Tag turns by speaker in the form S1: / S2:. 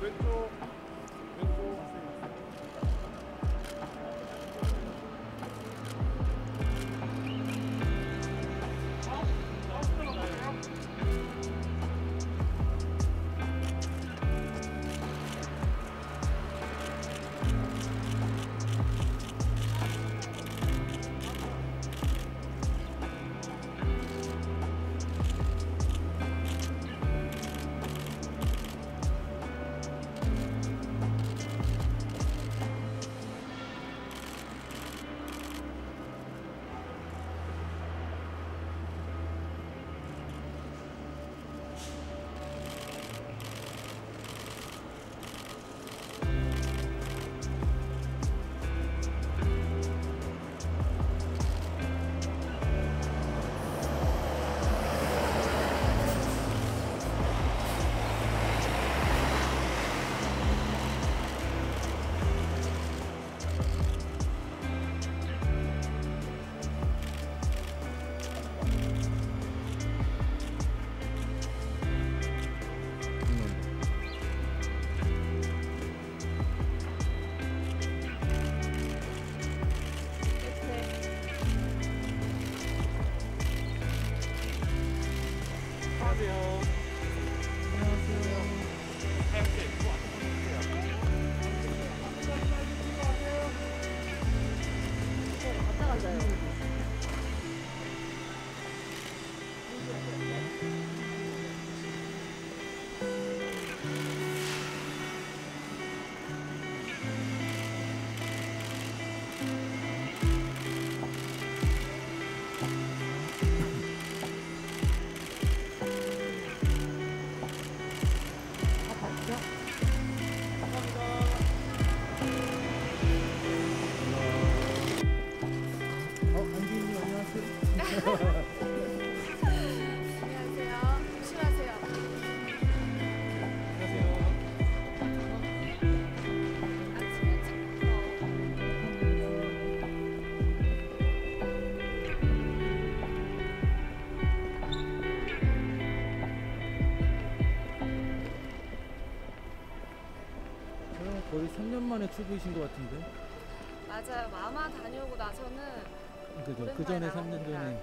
S1: Good. 안녕하세요.
S2: 왔다 어,
S3: 안디님 안녕하세요.
S4: 안녕하세요. 조심하세요. 아침 일찍부터
S3: 저는 거의 3년 만에 출부이신 것 같은데.
S4: 맞아요. 마마 다녀오고 나서는
S3: 그죠? 그 전에. 3년 전에